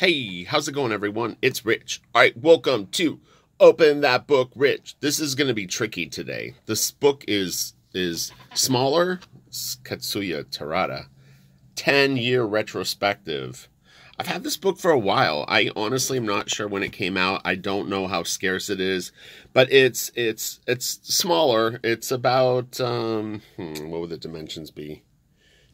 Hey, how's it going, everyone? It's Rich. All right, welcome to Open That Book, Rich. This is going to be tricky today. This book is is smaller. It's Katsuya Terada, ten year retrospective. I've had this book for a while. I honestly am not sure when it came out. I don't know how scarce it is, but it's it's it's smaller. It's about um, hmm, what would the dimensions be?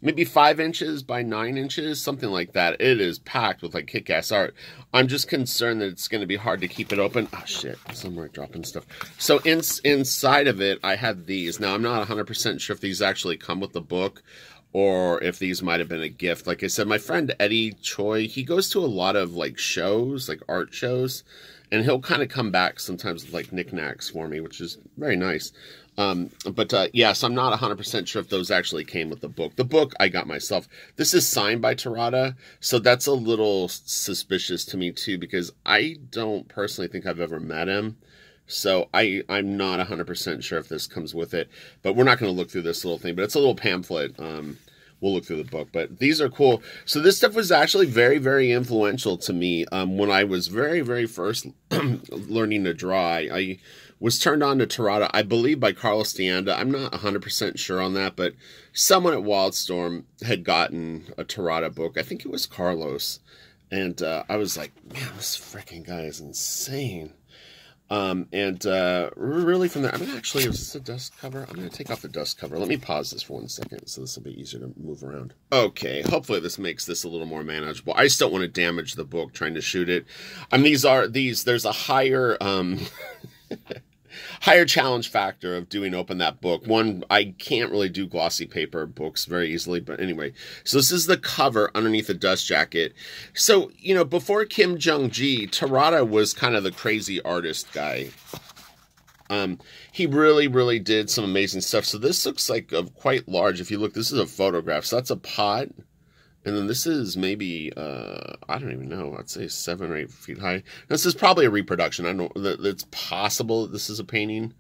Maybe five inches by nine inches, something like that. It is packed with like kick-ass art. I'm just concerned that it's going to be hard to keep it open. Oh shit, somewhere dropping stuff. So in, inside of it, I had these. Now I'm not 100% sure if these actually come with the book or if these might have been a gift. Like I said, my friend Eddie Choi, he goes to a lot of like shows, like art shows, and he'll kind of come back sometimes with like knickknacks for me, which is very nice. Um, but uh, yes, I'm not 100% sure if those actually came with the book. The book I got myself. This is signed by Terada, so that's a little suspicious to me too because I don't personally think I've ever met him. So I I'm not 100% sure if this comes with it, but we're not going to look through this little thing, but it's a little pamphlet. Um, we'll look through the book, but these are cool. So this stuff was actually very, very influential to me um, when I was very, very first learning to draw. I, I was turned on to Terada, I believe, by Carlos D'Anda. I'm not 100% sure on that, but someone at Wildstorm had gotten a Terada book. I think it was Carlos. And uh, I was like, man, this freaking guy is insane. Um, and uh, really from there, I'm gonna actually, is this a dust cover? I'm gonna take off the dust cover. Let me pause this for one second so this will be easier to move around. Okay, hopefully this makes this a little more manageable. I just don't want to damage the book trying to shoot it. I mean, these are, these, there's a higher, um, higher challenge factor of doing open that book. One, I can't really do glossy paper books very easily, but anyway. So this is the cover underneath the dust jacket. So, you know, before Kim Jung Gi, Terada was kind of the crazy artist guy. Um, he really, really did some amazing stuff. So this looks like a quite large. If you look, this is a photograph. So that's a pot. And then this is maybe, uh, I don't even know, I'd say seven or eight feet high. This is probably a reproduction. I that it's possible that this is a painting,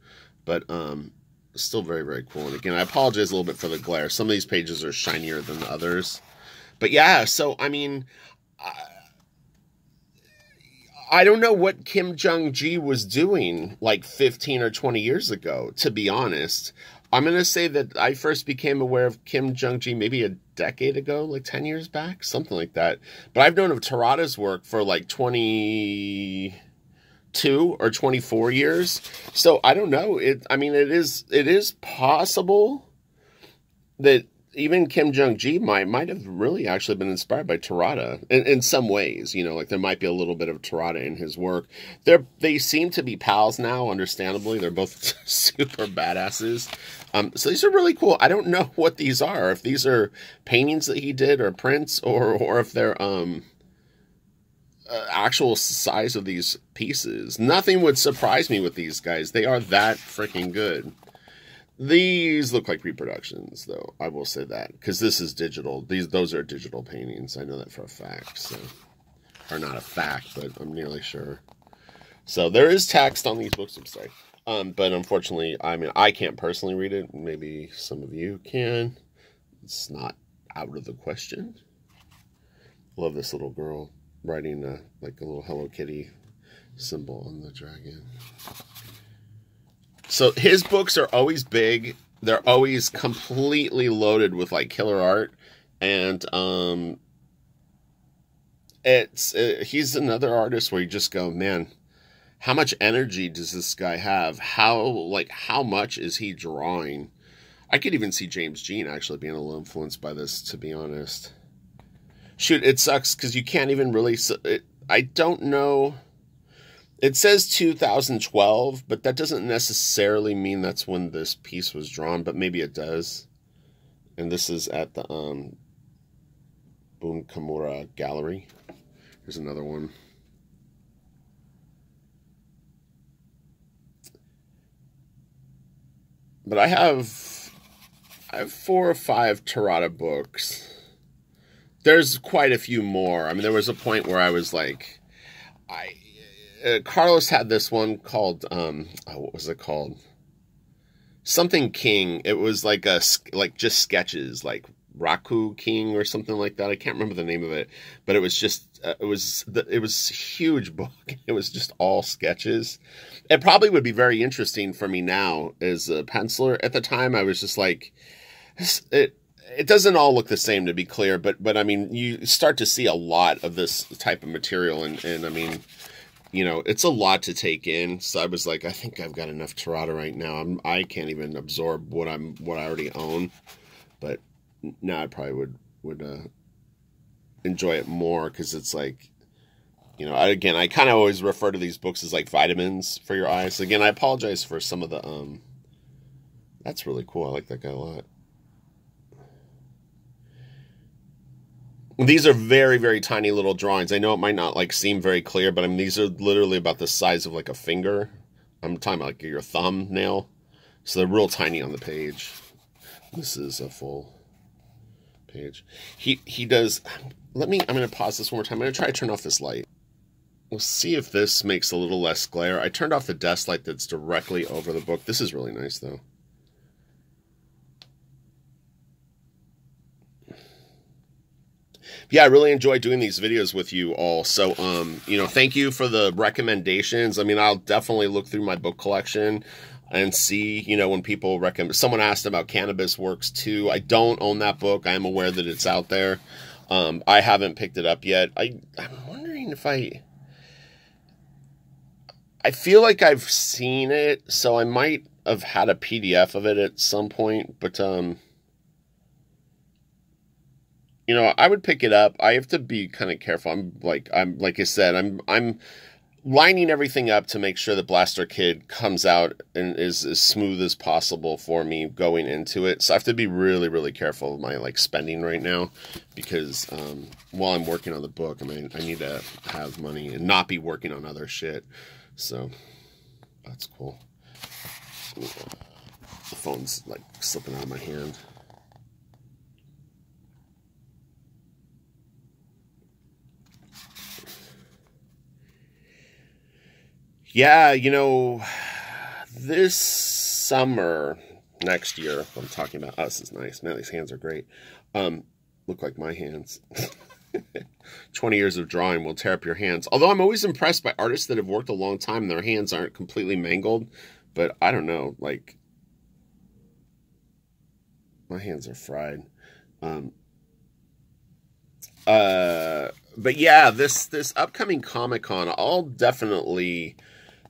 but um, still very, very cool. And again, I apologize a little bit for the glare. Some of these pages are shinier than the others. But yeah, so, I mean, I, I don't know what Kim Jung Gi was doing like 15 or 20 years ago, to be honest. I'm going to say that I first became aware of Kim Jung Gi maybe a decade ago, like 10 years back, something like that. But I've known of Terada's work for like 22 or 24 years. So I don't know. It I mean it is it is possible that even Kim Jung Gi might might have really actually been inspired by Terada in, in some ways. You know, like there might be a little bit of Terada in his work. They they seem to be pals now. Understandably, they're both super badasses. Um, so these are really cool. I don't know what these are. If these are paintings that he did, or prints, or or if they're um uh, actual size of these pieces. Nothing would surprise me with these guys. They are that freaking good. These look like reproductions, though. I will say that because this is digital. These those are digital paintings. I know that for a fact. So, or not a fact, but I'm nearly sure. So there is text on these books. I'm sorry, um, but unfortunately, I mean, I can't personally read it. Maybe some of you can. It's not out of the question. Love this little girl writing a, like a little Hello Kitty symbol on the dragon. So his books are always big. They're always completely loaded with like killer art, and um, it's uh, he's another artist where you just go, man, how much energy does this guy have? How like how much is he drawing? I could even see James Jean actually being a little influenced by this, to be honest. Shoot, it sucks because you can't even really. It, I don't know it says 2012, but that doesn't necessarily mean that's when this piece was drawn, but maybe it does. And this is at the um, Bunkamura Gallery. Here's another one. But I have I have four or five Terada books. There's quite a few more. I mean, there was a point where I was like, I uh, Carlos had this one called um, oh, what was it called? Something King. It was like a like just sketches, like Raku King or something like that. I can't remember the name of it, but it was just uh, it was the, it was huge book. It was just all sketches. It probably would be very interesting for me now as a penciler. At the time, I was just like, it it doesn't all look the same to be clear, but but I mean, you start to see a lot of this type of material, and and I mean, you know, it's a lot to take in. So I was like, I think I've got enough Terada right now. I'm I can't even absorb what I'm what I already own, but now I probably would would uh, enjoy it more because it's like you know again i kind of always refer to these books as like vitamins for your eyes. Again i apologize for some of the um that's really cool. I like that guy a lot. These are very very tiny little drawings. I know it might not like seem very clear but i mean these are literally about the size of like a finger. I'm talking about like your thumbnail so they're real tiny on the page. This is a full page. He he does let me, I'm going to pause this one more time. I'm going to try to turn off this light. We'll see if this makes a little less glare. I turned off the desk light that's directly over the book. This is really nice, though. yeah, I really enjoy doing these videos with you all. So, um, you know, thank you for the recommendations. I mean, I'll definitely look through my book collection and see, you know, when people recommend. Someone asked about Cannabis Works too. I don't own that book. I am aware that it's out there. Um, I haven't picked it up yet. I I'm wondering if I I feel like I've seen it, so I might have had a PDF of it at some point, but um you know, I would pick it up. I have to be kind of careful. I'm like I'm like I said, I'm I'm lining everything up to make sure that Blaster Kid comes out and is as smooth as possible for me going into it. So I have to be really, really careful of my like spending right now because um, while I'm working on the book, I mean, I need to have money and not be working on other shit. So that's cool. The phone's like slipping out of my hand. Yeah, you know, this summer, next year, I'm talking about us is nice. Man, these hands are great. Um, look like my hands. 20 years of drawing will tear up your hands. Although I'm always impressed by artists that have worked a long time and their hands aren't completely mangled. But I don't know, like, my hands are fried. Um, uh, but yeah, this this upcoming Comic Con, I'll definitely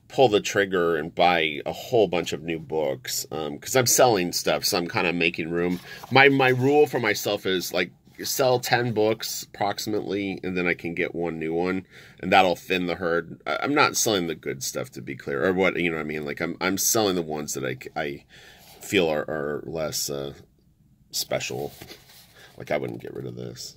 pull the trigger and buy a whole bunch of new books because um, I'm selling stuff, so I'm kind of making room. My my rule for myself is like sell 10 books approximately and then I can get one new one and that'll thin the herd. I'm not selling the good stuff to be clear or what you know what I mean like I'm I'm selling the ones that I I feel are are less uh, special. Like I wouldn't get rid of this.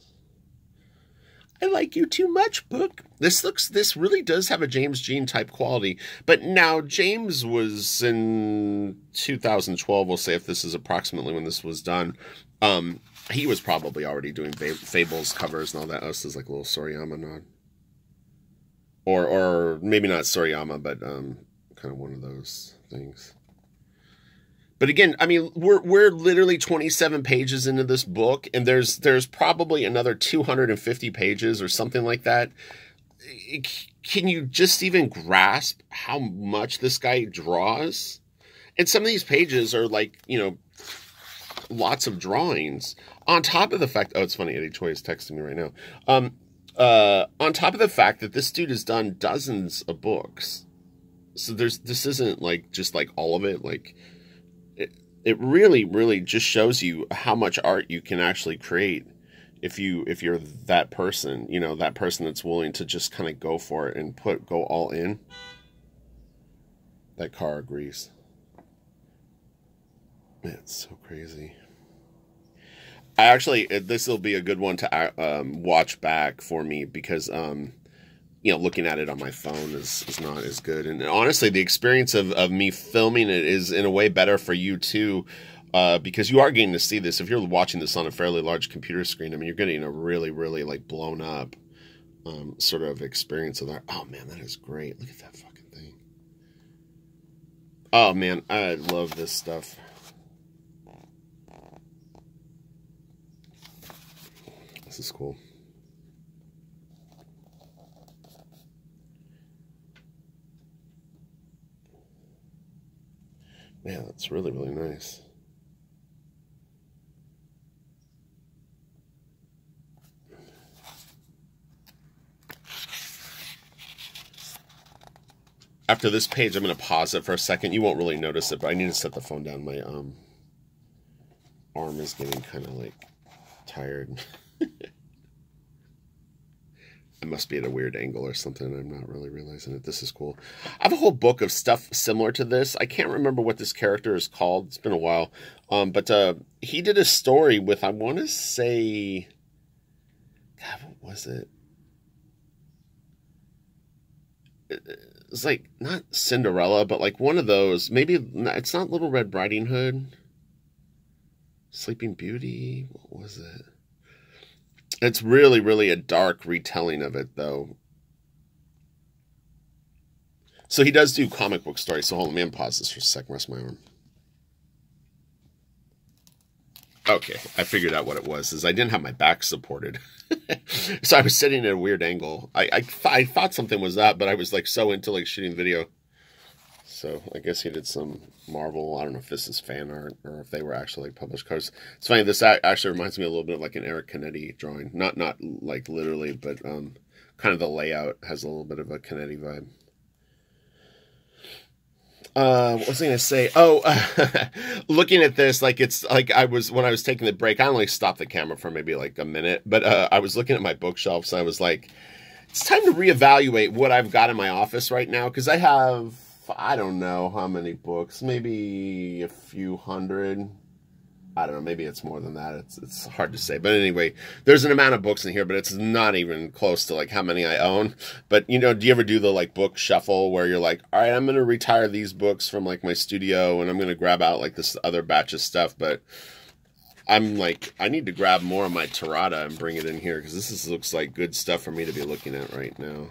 I like you too much, book. This looks, this really does have a James Jean type quality. But now, James was in 2012, we'll say if this is approximately when this was done. Um, he was probably already doing Fables covers and all that. This is like a little Sorayama nod. Or, or maybe not Sorayama, but um, kind of one of those things. But again, I mean, we're we're literally 27 pages into this book, and there's there's probably another 250 pages or something like that. Can you just even grasp how much this guy draws? And some of these pages are like, you know, lots of drawings. On top of the fact, oh, it's funny, Eddie Choi is texting me right now. Um, uh, on top of the fact that this dude has done dozens of books, so there's this isn't like just like all of it, like it really really just shows you how much art you can actually create if you if you're that person you know that person that's willing to just kind of go for it and put go all in. That car agrees man it's so crazy. I actually this will be a good one to uh, um, watch back for me because um you know, looking at it on my phone is, is not as good. And honestly, the experience of, of me filming it is in a way better for you too, uh, because you are getting to see this. If you're watching this on a fairly large computer screen, I mean, you're getting a really, really like blown up um, sort of experience of that. Oh man, that is great. Look at that fucking thing. Oh man, I love this stuff. This is cool. Man, that's really, really nice. After this page, I'm going to pause it for a second. You won't really notice it, but I need to set the phone down. My um, arm is getting kind of like tired. I must be at a weird angle or something. I'm not really realizing it. This is cool. I have a whole book of stuff similar to this. I can't remember what this character is called. It's been a while. Um, but uh, he did a story with, I want to say, God, what was it? It's like not Cinderella, but like one of those. Maybe it's not Little Red Riding Hood. Sleeping Beauty. What was it? It's really, really a dark retelling of it, though. So he does do comic book stories. So hold on, let me unpause this for a second. Rest my arm. Okay, I figured out what it was. Is I didn't have my back supported, so I was sitting at a weird angle. I I, th- I thought something was that, but I was like so into like shooting video. So I guess he did some Marvel. I don't know if this is fan art or if they were actually like published cards. It's funny. This actually reminds me a little bit of like an Eric Canete drawing. Not not like literally, but um, kind of the layout has a little bit of a Canete vibe. Uh, what was I going to say? Oh, uh, looking at this, like it's like I was when I was taking the break. I only stopped the camera for maybe like a minute, but uh, I was looking at my bookshelves. I was like, it's time to reevaluate what I've got in my office right now because I have I don't know how many books, maybe a few hundred. I don't know, maybe it's more than that. It's it's hard to say. But anyway, there's an amount of books in here, but it's not even close to like how many I own. But you know, do you ever do the like book shuffle where you're like, all right, I'm gonna retire these books from like my studio and I'm gonna grab out like this other batch of stuff, but I'm like, I need to grab more of my Terada and bring it in here because this is, looks like good stuff for me to be looking at right now.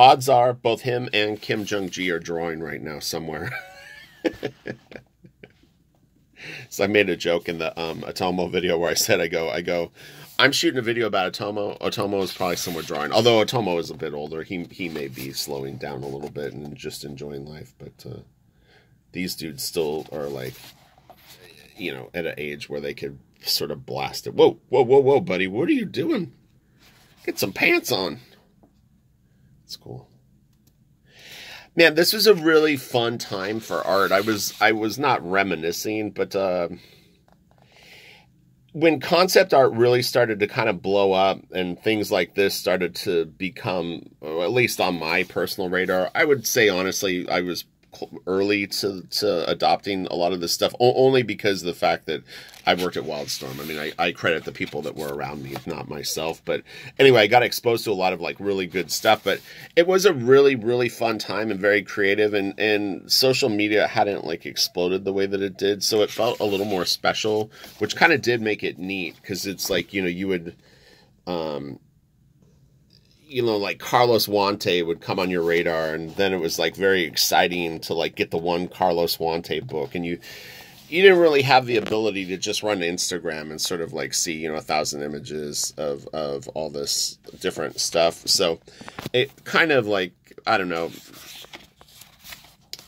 Odds are both him and Kim Jung Gi are drawing right now somewhere. so I made a joke in the um, Otomo video where I said, I go, I go, I'm shooting a video about Otomo. Otomo is probably somewhere drawing. Although Otomo is a bit older, he he may be slowing down a little bit and just enjoying life. But uh, these dudes still are like, you know, at an age where they could sort of blast it. Whoa, whoa, whoa, whoa, buddy, what are you doing? Get some pants on. It's cool. Man, this was a really fun time for art. I was I was not reminiscing, but uh, when concept art really started to kind of blow up and things like this started to become, at least on my personal radar, I would say honestly, I was early to, to adopting a lot of this stuff only because of the fact that I worked at Wildstorm. I mean, I, I credit the people that were around me, not myself. But anyway, I got exposed to a lot of like really good stuff. But it was a really, really fun time and very creative. And, and social media hadn't like exploded the way that it did. So it felt a little more special, which kind of did make it neat because it's like, you know, you would, um, you know, like Carlos Huante would come on your radar, and then it was like very exciting to like get the one Carlos Huante book, and you you didn't really have the ability to just run Instagram and sort of like see you know a thousand images of of all this different stuff. So it kind of like I don't know.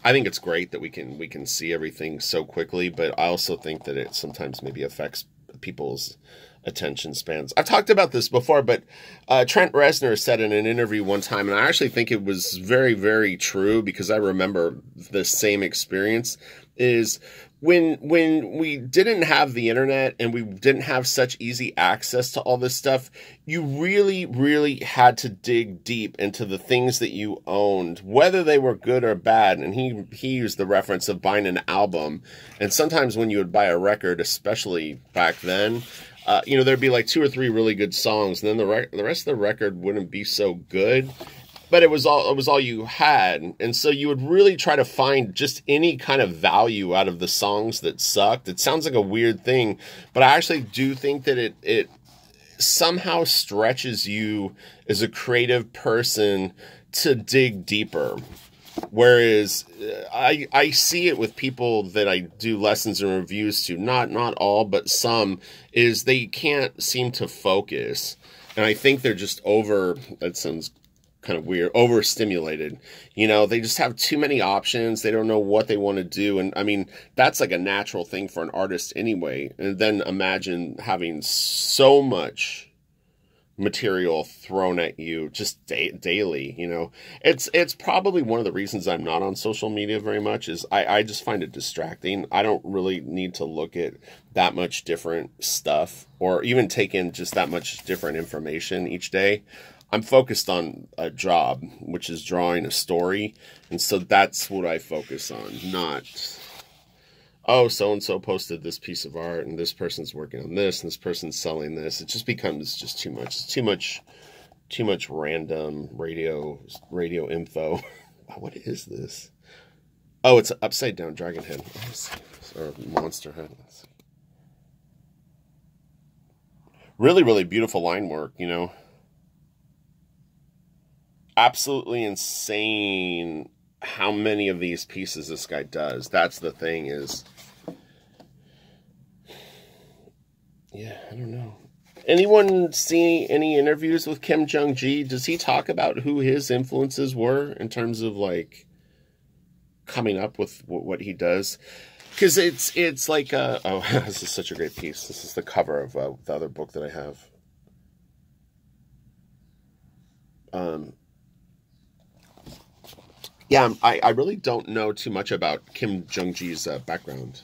I think it's great that we can we can see everything so quickly, but I also think that it sometimes maybe affects people's attention spans. I've talked about this before, but uh, Trent Reznor said in an interview one time, and I actually think it was very, very true because I remember the same experience. Is when when we didn't have the internet and we didn't have such easy access to all this stuff, you really, really had to dig deep into the things that you owned, whether they were good or bad. And he he used the reference of buying an album, and sometimes when you would buy a record, especially back then uh, you know, there'd be like two or three really good songs, and then the re- the rest of the record wouldn't be so good. But it was all it was all you had, and so you would really try to find just any kind of value out of the songs that sucked. It sounds like a weird thing, but I actually do think that it it somehow stretches you as a creative person to dig deeper. Whereas uh, I I see it with people that I do lessons and reviews to, not not all, but some, is they can't seem to focus. And I think they're just over that sounds kind of weird, overstimulated. You know, they just have too many options. They don't know what they want to do. And I mean, that's like a natural thing for an artist anyway. And then imagine having so much material thrown at you just da- daily you know? It's it's probably one of the reasons i'm not on social media very much is i i just find it distracting. I don't really need to look at that much different stuff or even take in just that much different information each day. I'm focused on a job which is drawing a story and so that's what i focus on not oh, so and so posted this piece of art, and this person's working on this, and this person's selling this. It just becomes just too much. It's too much, too much random radio radio info. what is this? Oh, it's an upside down dragon head or monster head. Really, really beautiful line work. You know, absolutely insane how many of these pieces this guy does. That's the thing is Yeah, I don't know. Anyone see any interviews with Kim Jung Gi? Does he talk about who his influences were in terms of like coming up with what he does? Because it's it's like uh, oh this is such a great piece. This is the cover of uh, the other book that I have. Um, yeah, I, I really don't know too much about Kim Jung Gi's uh, background.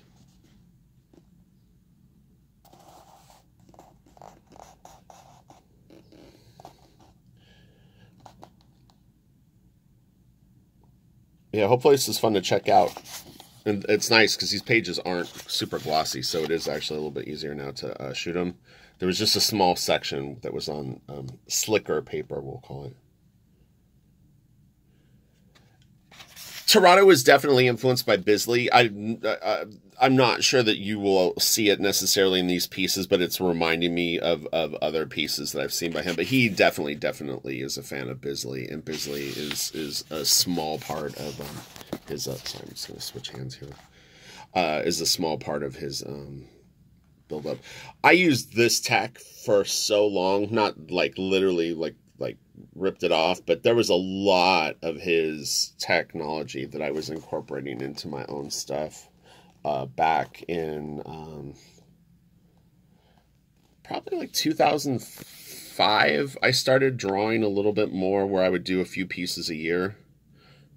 Yeah, hopefully this is fun to check out. And it's nice because these pages aren't super glossy, so it is actually a little bit easier now to uh, shoot them. There was just a small section that was on um, slicker paper, we'll call it. Terada is definitely influenced by Bisley. I, I I'm not sure that you will see it necessarily in these pieces, but it's reminding me of of other pieces that I've seen by him. But he definitely definitely is a fan of Bisley, and Bisley is is a small part of um, his. Uh, sorry, I'm just gonna switch hands here. Uh, is a small part of his um, build up. I used this tech for so long, not like literally like ripped it off, but there was a lot of his technology that I was incorporating into my own stuff uh, back in um, probably like 2005. I started drawing a little bit more where I would do a few pieces a year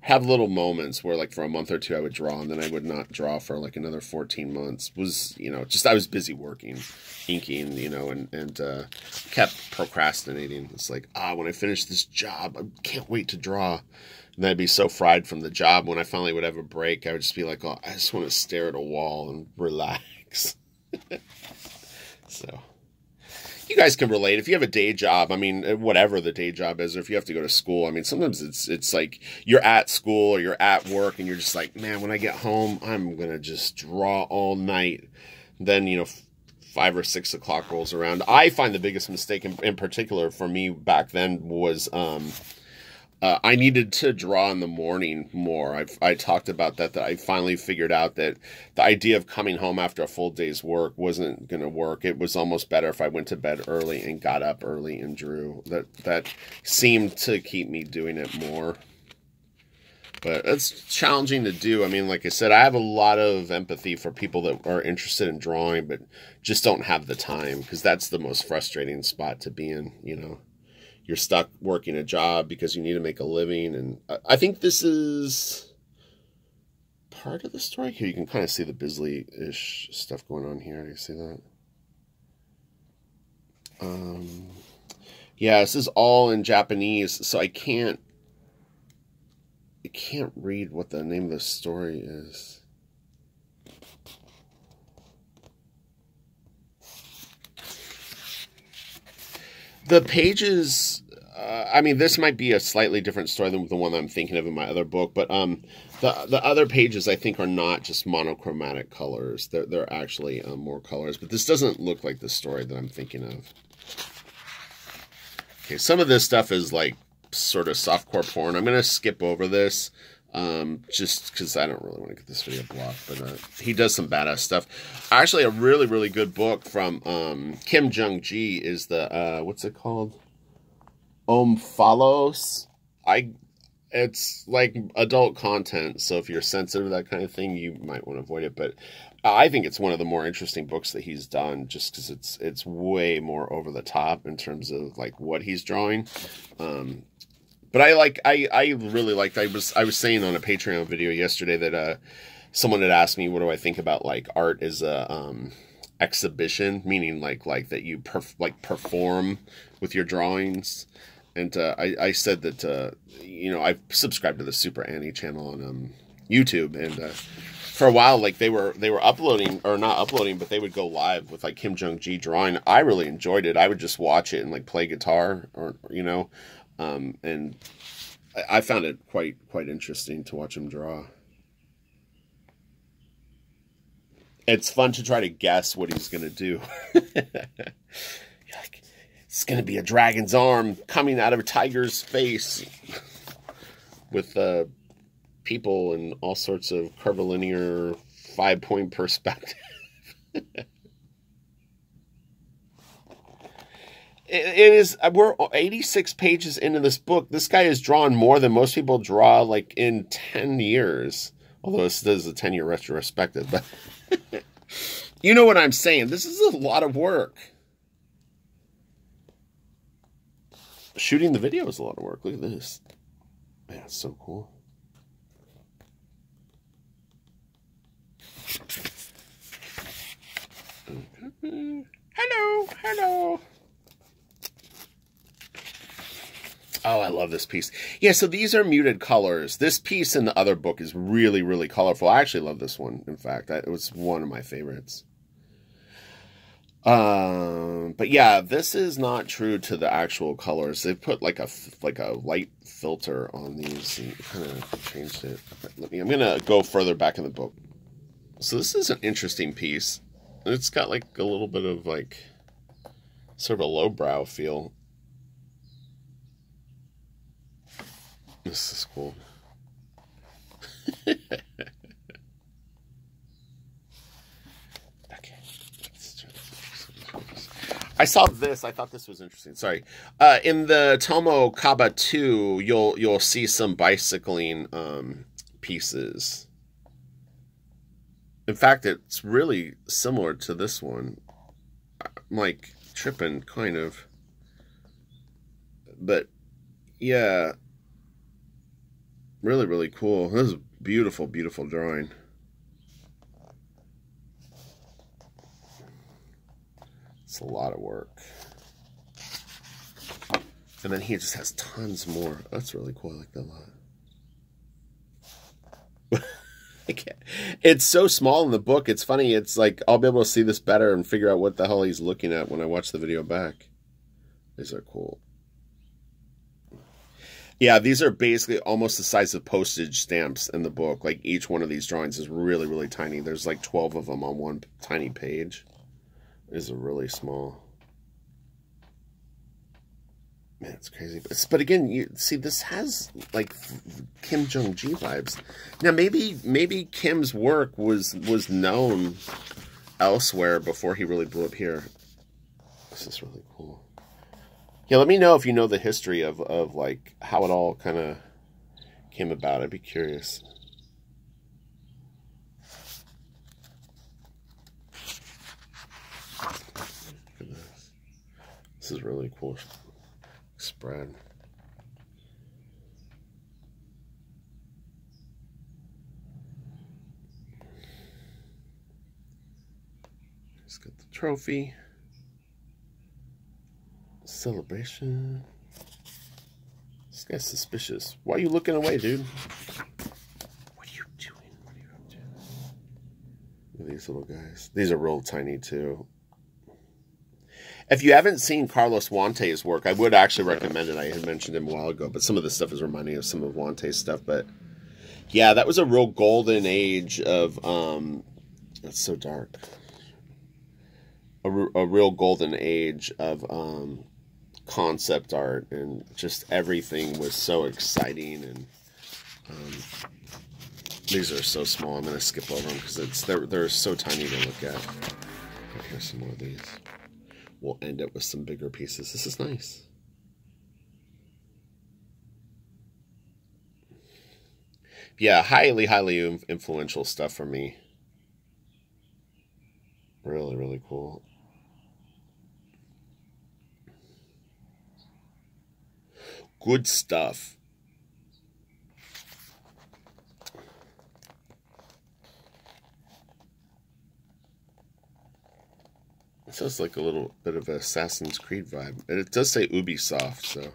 have little moments where like for a month or two I would draw and then I would not draw for like another 14 months. Was you know just I was busy working inking you know and and uh, kept procrastinating. It's like ah when I finish this job I can't wait to draw. And I'd be so fried from the job. When I finally would have a break I would just be like oh I just want to stare at a wall and relax. So you guys can relate. If you have a day job, I mean, uh, whatever the day job is, or if you have to go to school, I mean, sometimes it's it's like you're at school or you're at work, and you're just like, man, when I get home, I'm gonna just draw all night. Then you know, five or six o'clock rolls around. I find the biggest mistake, in, in particular for me back then, was um, uh, I needed to draw in the morning more. I've, I talked about that, that I finally figured out that the idea of coming home after a full day's work wasn't going to work. It was almost better if I went to bed early and got up early and drew. That, that seemed to keep me doing it more. But it's challenging to do. I mean, like I said, I have a lot of empathy for people that are interested in drawing, but just don't have the time because that's the most frustrating spot to be in, you know you're stuck working a job because you need to make a living. And I think this is part of the story here. You can kind of see the Bisley-ish stuff going on here. Do you see that? Um, yeah, this is all in Japanese, so I can't I can't read what the name of the story is. The pages uh, I mean, this might be a slightly different story than the one I'm thinking of in my other book, but um, the the other pages I think are not just monochromatic colors; they're they're actually um, more colors. But this doesn't look like the story that I'm thinking of. Okay, some of this stuff is like sort of softcore porn. I'm gonna skip over this um, just because I don't really want to get this video blocked, but uh, he does some badass stuff. Actually, a really really good book from um, Kim Jung Gi is the uh, what's it called? Omphalos. I it's like adult content, so if you're sensitive to that kind of thing, you might want to avoid it. But I think it's one of the more interesting books that he's done, just because it's it's way more over the top in terms of like what he's drawing. Um, but I like I I really liked. I was I was saying on a Patreon video yesterday that uh someone had asked me what do I think about like art as a um exhibition, meaning like like that you perf- like perform with your drawings and uh, I, I said that uh, you know I subscribed to the SuperAni channel on um, YouTube, and uh, for a while, like they were they were uploading or not uploading, but they would go live with like Kim Jung Gi drawing. I really enjoyed it. I would just watch it and like play guitar, or you know, um, and I, I found it quite quite interesting to watch him draw. It's fun to try to guess what he's gonna do. It's going to be a dragon's arm coming out of a tiger's face with uh, people and all sorts of curvilinear five point perspective. it, is we're 86 pages into this book this guy has drawn more than most people draw like in 10 years although this is a 10 year retrospective but you know what i'm saying this is a lot of work shooting the video is a lot of work. Look at this. Man, it's so cool. Hello, hello. Oh, I love this piece. Yeah, so these are muted colors. This piece in the other book is really, really colorful. I actually love this one, in fact. it was one of my favorites. Um, but yeah, this is not true to the actual colors. They put like a like a light filter on these and kind of changed it. Let me. I'm gonna go further back in the book. So this is an interesting piece. It's got like a little bit of like sort of a lowbrow feel. This is cool. Okay. I saw this. I thought this was interesting. Sorry. Uh, in the Tomo Kaba 2, you'll you'll see some bicycling um, pieces. In fact, it's really similar to this one. I'm like tripping, kind of. But yeah, really, really cool. This is a beautiful, beautiful drawing. It's a lot of work. And then he just has tons more. That's really cool. I like that a lot. it's so small in the book. It's funny. It's like I'll be able to see this better and figure out what the hell he's looking at when I watch the video back. These are cool. Yeah, these are basically almost the size of postage stamps in the book. Like each one of these drawings is really, really tiny. There's like 12 of them on one tiny page is a really small. Man, it's crazy. But, but again, you see, this has like Kim Jung Gi vibes. Now, maybe maybe Kim's work was was known elsewhere before he really blew up here. This is really cool. Yeah, let me know if you know the history of of like how it all kind of came about. I'd be curious. This is really cool spread. Just got the trophy. Celebration. This guy's suspicious. Why are you looking away, dude? What are you doing? What are you up to? Look at these little guys. These are real tiny, too. If you haven't seen Carlos Huante's work, I would actually recommend it. I had mentioned him a while ago, but some of the stuff is reminding me of some of Huante's stuff. But yeah, that was a real golden age of. um That's so dark. A, a real golden age of um, concept art, and just everything was so exciting and Um, these are so small. I'm gonna skip over them because it's they're they're so tiny to look at. here's some more of these. We'll end it with some bigger pieces. This is nice. Yeah, highly, highly influential stuff for me. Really, really cool. Good stuff. It sounds like a little bit of Assassin's Creed vibe. And it does say Ubisoft, so.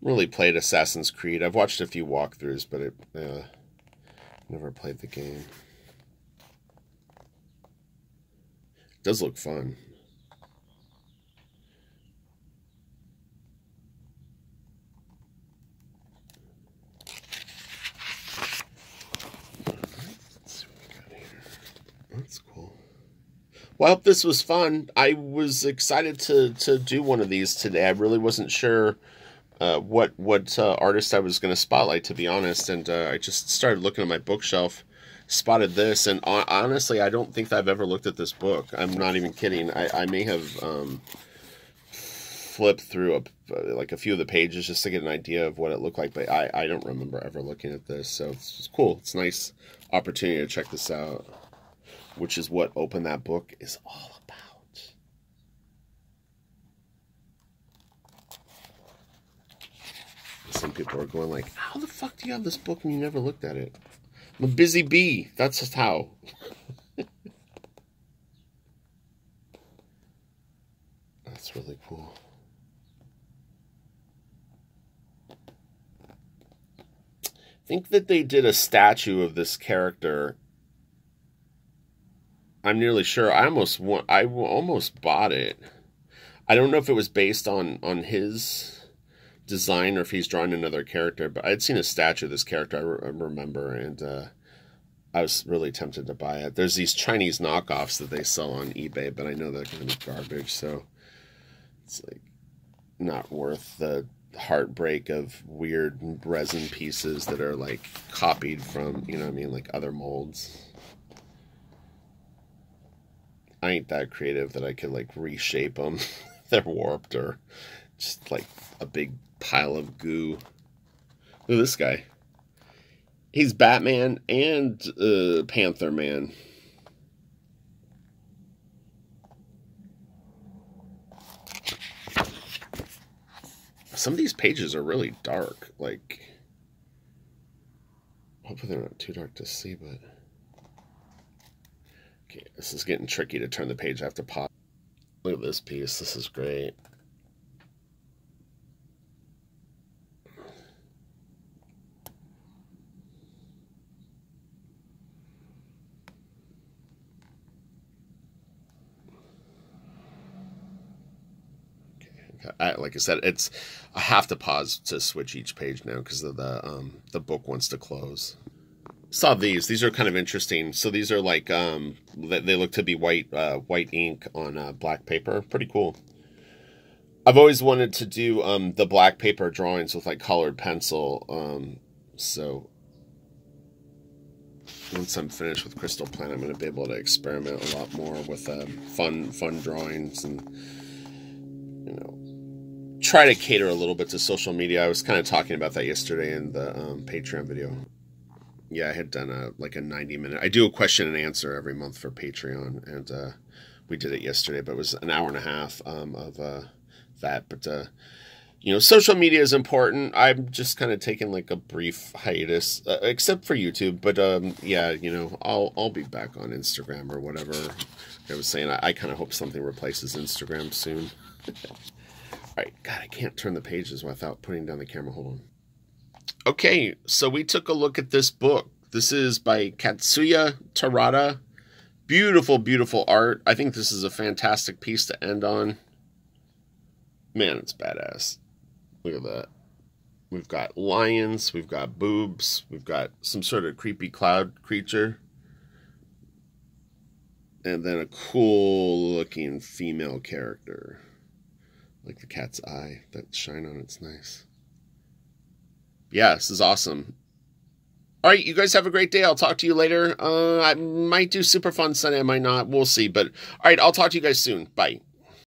Really played Assassin's Creed. I've watched a few walkthroughs, but it uh, never played the game. It does look fun. Well, this was fun. I was excited to to do one of these today. I really wasn't sure uh, what what uh, artist I was going to spotlight, to be honest. And uh, I just started looking at my bookshelf, spotted this, and honestly, I don't think I've ever looked at this book. I'm not even kidding. I, I may have um, flipped through a, like a few of the pages just to get an idea of what it looked like, but I, I don't remember ever looking at this. So it's, it's cool. It's a nice opportunity to check this out which is what Open That Book is all about. Some people are going like, how the fuck do you have this book and you never looked at it? I'm a busy bee. That's just how. That's really cool. I think that they did a statue of this character I'm nearly sure. I almost want. I almost bought it. I don't know if it was based on on his design or if he's drawing another character, but I'd seen a statue of this character. I, re- I remember, and uh, I was really tempted to buy it. There's these Chinese knockoffs that they sell on eBay, but I know they're going to be garbage, so it's like not worth the heartbreak of weird resin pieces that are like copied from, you know, I mean, like other molds. I ain't that creative that I could like reshape them. They're warped or just like a big pile of goo. Look at this guy. He's Batman and uh, Panther Man. Some of these pages are really dark. Like, hopefully they're not too dark to see, but. This is getting tricky to turn the page. To pop. Look at this piece. This is great. I, like I said, it's I have to pause to switch each page now because the um, the book wants to close saw these. These are kind of interesting. So these are like um, they look to be white uh, white ink on uh, black paper. Pretty cool. I've always wanted to do um, the black paper drawings with like colored pencil. Um, so once I'm finished with Crystal Planet, I'm going to be able to experiment a lot more with um, fun fun drawings and you know try to cater a little bit to social media. I was kind of talking about that yesterday in the um, Patreon video yeah, I had done a like a 90 minute. I do a question and answer every month for Patreon, and uh, we did it yesterday, but it was an hour and a half um, of uh, that. But uh, you know, social media is important. I'm just kind of taking like a brief hiatus, uh, except for YouTube. But um, yeah, you know, I'll I'll be back on Instagram or whatever. I was saying I, I kind of hope something replaces Instagram soon. All right, God, I can't turn the pages without putting down the camera. Hold on. Okay, so we took a look at this book. This is by Katsuya Terada. Beautiful, beautiful art. I think this is a fantastic piece to end on. Man, it's badass. Look at that. We've got lions, we've got boobs, we've got some sort of creepy cloud creature. And then a cool looking female character. Like the cat's eye, that shine on it's nice. Yeah, this is awesome. All right, you guys have a great day. I'll talk to you later. Uh, I might do super fun Sunday. I might not. We'll see. But all right, I'll talk to you guys soon. Bye.